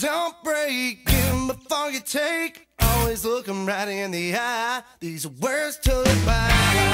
Don't break him before you take. Always look 'em right in the eye. These words to live by.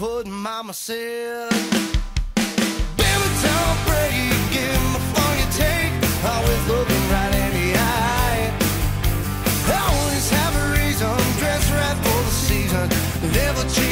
what mama said. Baby, you take. Always right in the eye. Always have a reason, right for the season. Never change.